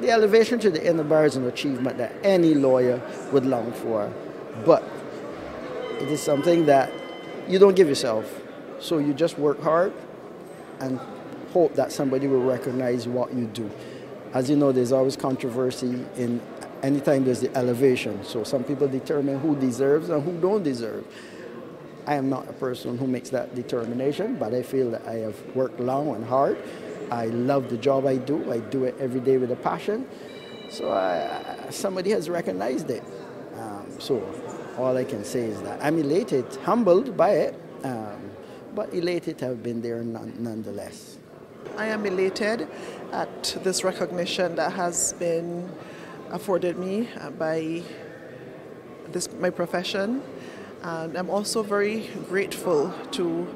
the elevation to the inner bar is an achievement that any lawyer would long for. But it is something that you don't give yourself. So you just work hard and hope that somebody will recognize what you do. As you know, there's always controversy in anytime there's the elevation. So some people determine who deserves and who don't deserve. I am not a person who makes that determination, but I feel that I have worked long and hard. I love the job I do. I do it every day with a passion. So I, somebody has recognized it. Um, so all I can say is that I'm elated, humbled by it, um, but elated to have been there nonetheless. I am elated at this recognition that has been afforded me by this my profession and I'm also very grateful to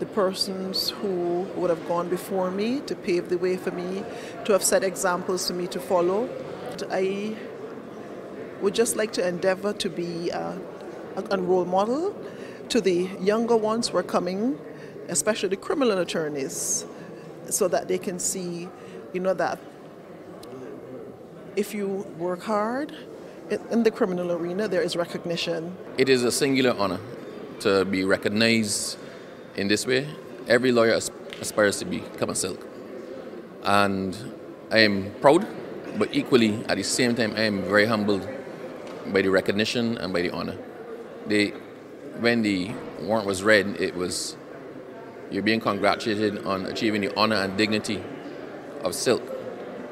the persons who would have gone before me to pave the way for me, to have set examples for me to follow. I would just like to endeavor to be a, a role model to the younger ones who are coming, especially the criminal attorneys, so that they can see, you know, that if you work hard, in the criminal arena, there is recognition. It is a singular honor to be recognized in this way. Every lawyer aspires to become a silk. And I am proud, but equally at the same time, I am very humbled by the recognition and by the honor. They, when the warrant was read, it was you're being congratulated on achieving the honor and dignity of silk.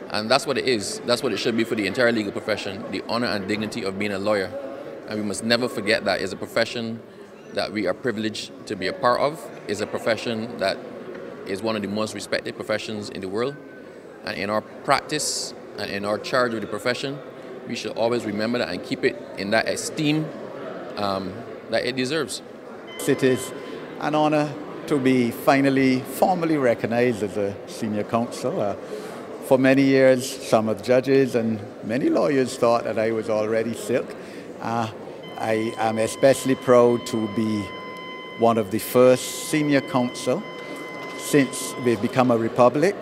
And that's what it is. That's what it should be for the entire legal profession the honor and dignity of being a lawyer. And we must never forget that it's a profession that we are privileged to be a part of, is a profession that is one of the most respected professions in the world. And in our practice and in our charge of the profession, we should always remember that and keep it in that esteem um, that it deserves. It is an honor to be finally formally recognized as a senior counsel. Uh, for many years, some of the judges and many lawyers thought that I was already silk. Uh, I am especially proud to be one of the first senior counsel since we've become a republic.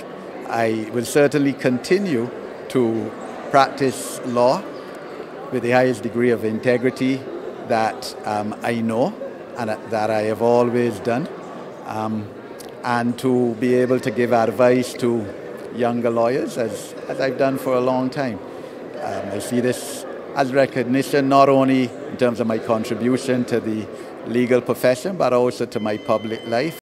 I will certainly continue to practice law with the highest degree of integrity that um, I know and that I have always done, um, and to be able to give advice to younger lawyers, as, as I've done for a long time. Um, I see this as recognition not only in terms of my contribution to the legal profession, but also to my public life.